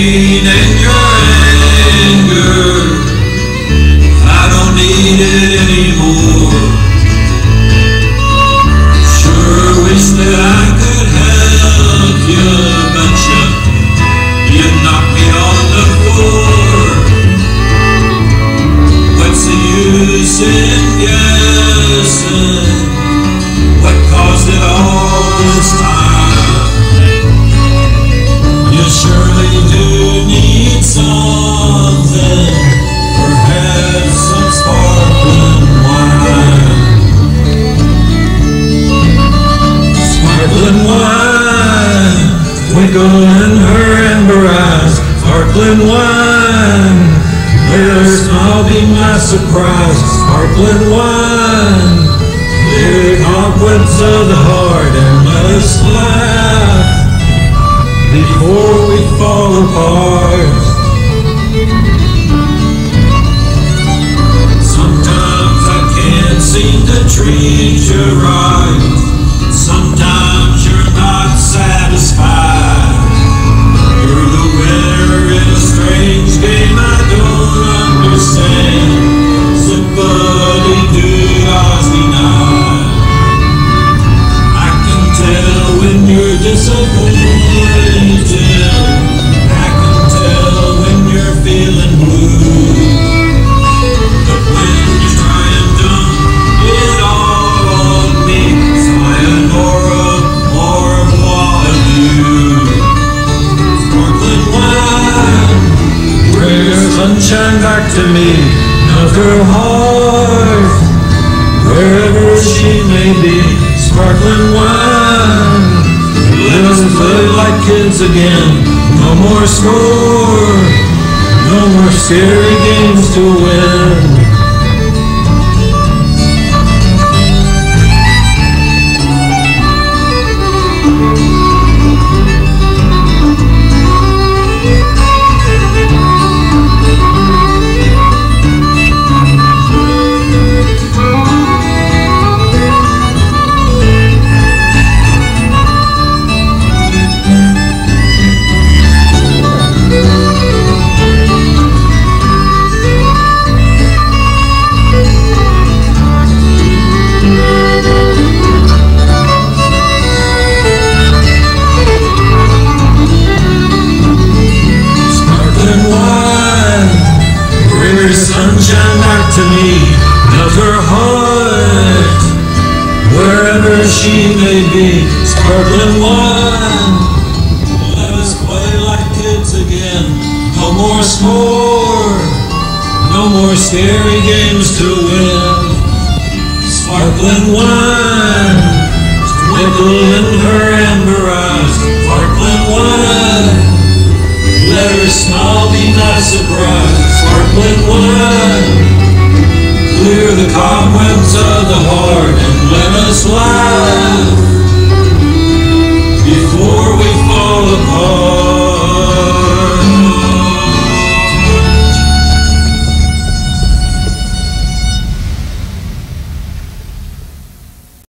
pain and your Sparkling wine, let her smile be my surprise. Sparkling wine, the cobwebs of the heart and let us laugh before we fall apart. Sometimes I can't seem to treat you right. Sometimes to me. Melt her heart, wherever she may be. Sparkling wine, us play like kids again. No more score, no more scary games to win. She may be. Sparkling wine, let us play like kids again. No more score, no more scary games to win. Sparkling wine, twinkle in her